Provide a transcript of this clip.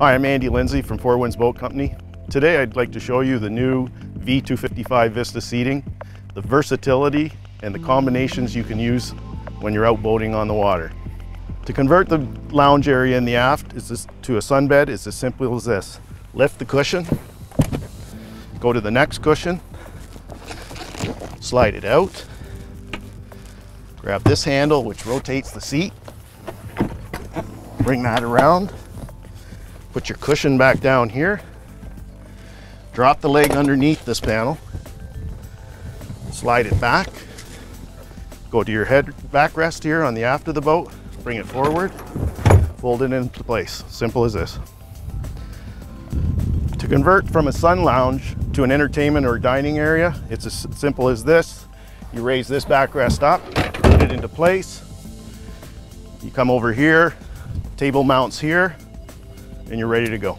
Hi, I'm Andy Lindsay from Four Winns Boat Company. Today I'd like to show you the new V255 Vista seating, the versatility and the combinations you can use when you're out boating on the water. To convert the lounge area in the aft to a sunbed is as simple as this. Lift the cushion, go to the next cushion, slide it out, grab this handle which rotates the seat, bring that around, Put your cushion back down here. Drop the leg underneath this panel. Slide it back. Go to your head backrest here on the aft of the boat. Bring it forward. Fold it into place. Simple as this. To convert from a sun lounge to an entertainment or dining area, it's as simple as this. You raise this backrest up, put it into place. You come over here, table mounts here, and you're ready to go.